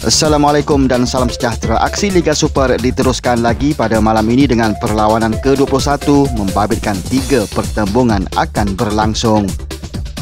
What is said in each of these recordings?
Assalamualaikum dan salam sejahtera. Aksi Liga Super diteruskan lagi pada malam ini dengan perlawanan ke-21 membabitkan tiga pertembungan akan berlangsung.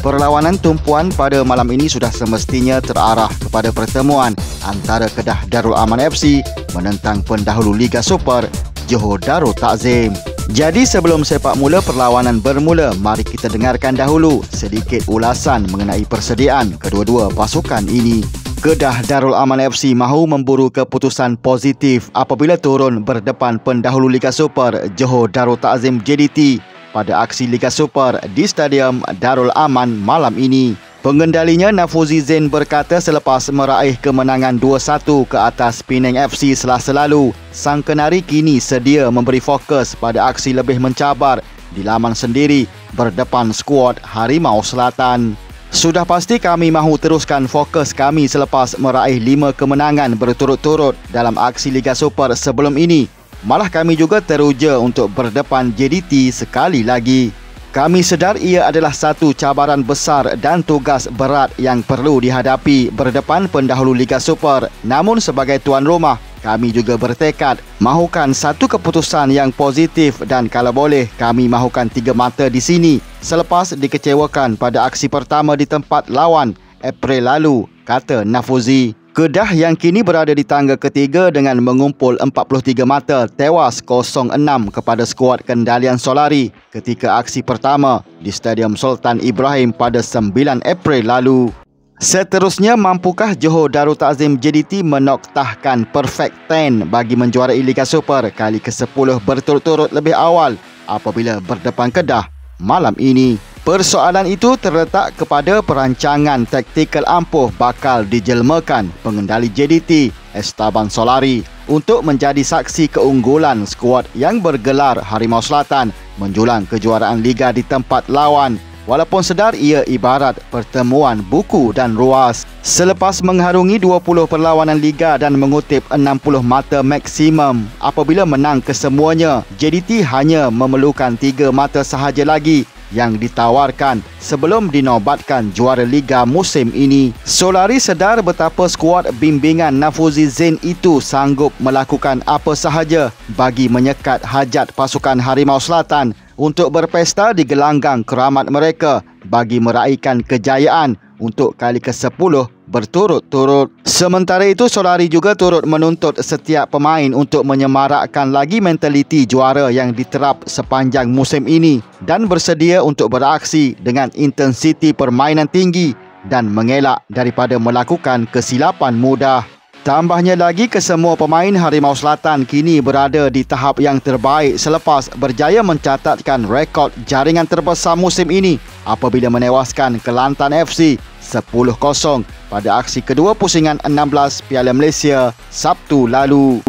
Perlawanan tumpuan pada malam ini sudah semestinya terarah kepada pertemuan antara Kedah Darul Aman FC menentang pendahulu Liga Super Johor Darul Takzim. Jadi sebelum sepak mula perlawanan bermula, mari kita dengarkan dahulu sedikit ulasan mengenai persediaan kedua-dua pasukan ini. Kedah Darul Aman FC mahu memburu keputusan positif apabila turun berdepan pendahulu Liga Super Johor Darul Takzim JDT pada aksi Liga Super di Stadium Darul Aman malam ini. Pengendalinya Nafuzi Zain berkata selepas meraih kemenangan 2-1 ke atas Penang FC selasa lalu, sang kenari kini sedia memberi fokus pada aksi lebih mencabar di laman sendiri berdepan skuad Harimau Selatan. Sudah pasti kami mahu teruskan fokus kami selepas meraih lima kemenangan berturut-turut dalam aksi Liga Super sebelum ini. Malah kami juga teruja untuk berdepan JDT sekali lagi. Kami sedar ia adalah satu cabaran besar dan tugas berat yang perlu dihadapi berdepan pendahulu Liga Super. Namun sebagai tuan rumah, kami juga bertekad mahukan satu keputusan yang positif dan kalau boleh kami mahukan tiga mata di sini selepas dikecewakan pada aksi pertama di tempat lawan April lalu, kata Nafuzi. Kedah yang kini berada di tangga ketiga dengan mengumpul 43 mata tewas 0-6 kepada skuad kendalian Solari ketika aksi pertama di Stadium Sultan Ibrahim pada 9 April lalu. Seterusnya, mampukah Johor Darul Takzim JDT menoktahkan perfect 10 bagi menjuarai Liga Super kali ke-10 berturut-turut lebih awal apabila berdepan Kedah malam ini? Persoalan itu terletak kepada perancangan taktikal ampuh bakal dijelmakan pengendali JDT Esteban Solari untuk menjadi saksi keunggulan skuad yang bergelar Harimau Selatan menjulang kejuaraan Liga di tempat lawan walaupun sedar ia ibarat pertemuan buku dan ruas. Selepas mengharungi 20 perlawanan liga dan mengutip 60 mata maksimum apabila menang kesemuanya, JDT hanya memerlukan 3 mata sahaja lagi yang ditawarkan sebelum dinobatkan juara liga musim ini. Solari sedar betapa skuad bimbingan Nafuzi Zain itu sanggup melakukan apa sahaja bagi menyekat hajat pasukan Harimau Selatan untuk berpesta di gelanggang keramat mereka bagi meraihkan kejayaan untuk kali ke-10 berturut-turut. Sementara itu, Solari juga turut menuntut setiap pemain untuk menyemarakkan lagi mentaliti juara yang diterap sepanjang musim ini dan bersedia untuk beraksi dengan intensiti permainan tinggi dan mengelak daripada melakukan kesilapan mudah. Tambahnya lagi kesemua pemain Harimau Selatan kini berada di tahap yang terbaik selepas berjaya mencatatkan rekod jaringan terbesar musim ini apabila menewaskan Kelantan FC 10-0 pada aksi kedua pusingan 16 Piala Malaysia Sabtu lalu.